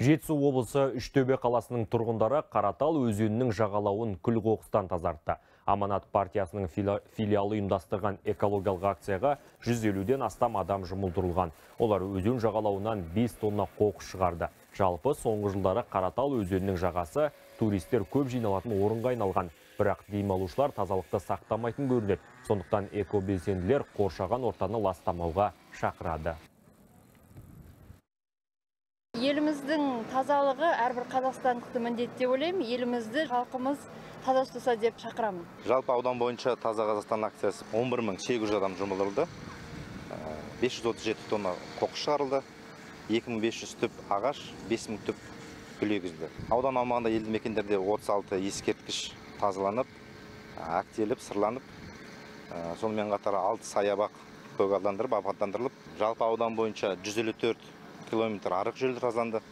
Жетісу облысы Үштөбе қаласының тұрғындары Қаратал өзенінің жағалауын күл қоқыстан тазартты. Аманат партиясының филиалы ұйымдастырған экологиялық акцияға 150-ден астам адам жұмылдырылған. Олар өзен жағалауынан 5 тонна қоқыс шығарды. Жалпы соңғы жылдары Қаратал өзенінің жағасы туристер көп жиналатын орынға айналған. Бірақ демалушылар тазалықты сақтамайтын көрінеді. Сондықтан экобелсенділер қоршаған ортаны ластамауға шақырады. Еліміздің тазалығы әрбір қазақстандықты міндетті деп ойлаймын. Елімізді халқымыз таза ұстаса деп шақырамын. Жалпы аудан бойынша таза қазақстан акциясы 11800 адам жұмылдырылды. 537 тонна қоқыс шығарылды. 2500 түп ағаш 5000 түп гүл егізілді аудан аумағында елді мекендерде 36 ескерткіш тазаланып әктеліп сырланып сонымен қатар 6 саябақ көгалдандырып абаттандырылып жалпы аудан бойынша 154 километр арық жол тазаланды